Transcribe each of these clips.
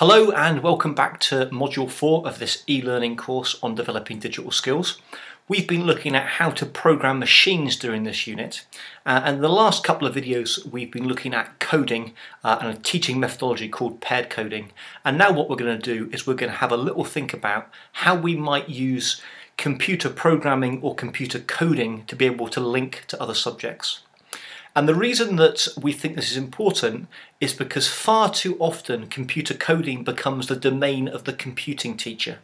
Hello and welcome back to Module 4 of this e-learning course on developing digital skills. We've been looking at how to program machines during this unit uh, and the last couple of videos we've been looking at coding uh, and a teaching methodology called paired coding and now what we're going to do is we're going to have a little think about how we might use computer programming or computer coding to be able to link to other subjects. And the reason that we think this is important is because far too often computer coding becomes the domain of the computing teacher.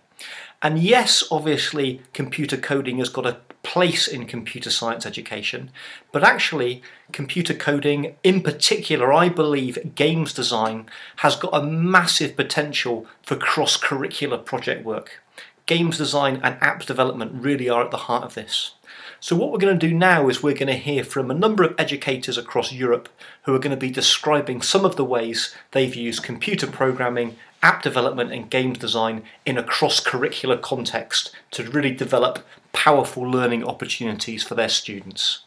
And yes, obviously, computer coding has got a place in computer science education, but actually, computer coding, in particular, I believe games design, has got a massive potential for cross curricular project work. Games design and app development really are at the heart of this. So what we're going to do now is we're going to hear from a number of educators across Europe who are going to be describing some of the ways they've used computer programming, app development and games design in a cross-curricular context to really develop powerful learning opportunities for their students.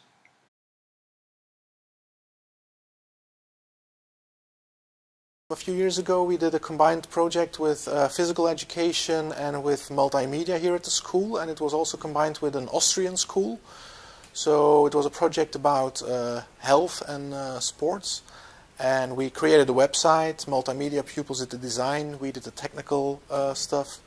A few years ago we did a combined project with uh, physical education and with multimedia here at the school and it was also combined with an Austrian school. So it was a project about uh, health and uh, sports and we created a website, multimedia pupils did the design, we did the technical uh, stuff.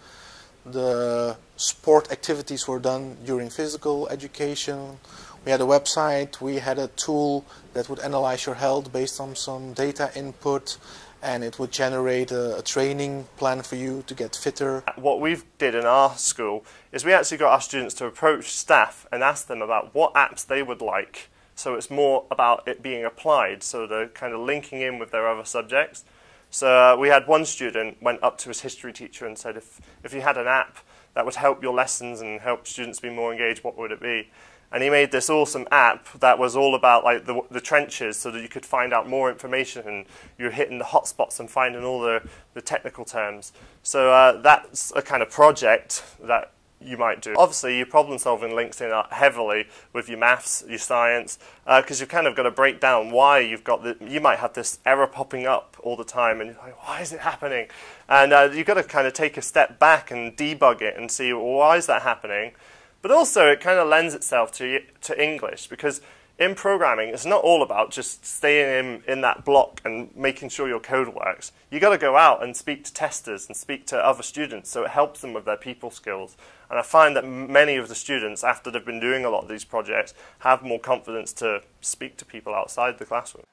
The sport activities were done during physical education. We had a website, we had a tool that would analyze your health based on some data input and it would generate a, a, training plan for you to get fitter. What we've did in our school is we actually got our students to approach staff and ask them about what apps they would like. So it's more about it being applied, so they're kind of linking in with their other subjects. So uh, we had one student went up to his history teacher and said, if, if you had an app that would help your lessons and help students be more engaged, what would it be? And he made this awesome app that was all about like the, the trenches so that you could find out more information and you're hitting the hotspots and finding all the, the technical terms. So uh, that's a kind of project that you might do. Obviously, your problem solving links in heavily with your maths, your science, because uh, you've kind of got to break down why you've got the, you might have this error popping up all the time and you're like, why is it happening? And uh, you've got to kind of take a step back and debug it and see, well, why is that happening? But also, it kind of lends itself to, to English because in programming, it's not all about just staying in, in that block and making sure your code works. You've got to go out and speak to testers and speak to other students so it helps them with their people skills. And I find that many of the students, after they've been doing a lot of these projects, have more confidence to speak to people outside the classroom.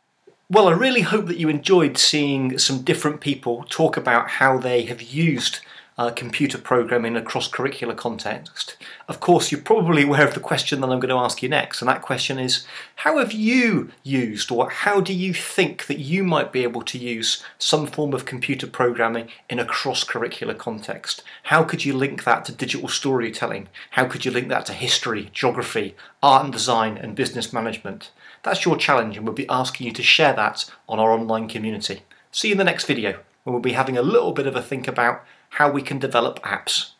Well, I really hope that you enjoyed seeing some different people talk about how they have used uh, computer programming in a cross-curricular context. Of course, you're probably aware of the question that I'm going to ask you next, and that question is, how have you used, or how do you think that you might be able to use some form of computer programming in a cross-curricular context? How could you link that to digital storytelling? How could you link that to history, geography, art and design, and business management? That's your challenge, and we'll be asking you to share that on our online community. See you in the next video, when we'll be having a little bit of a think about how we can develop apps.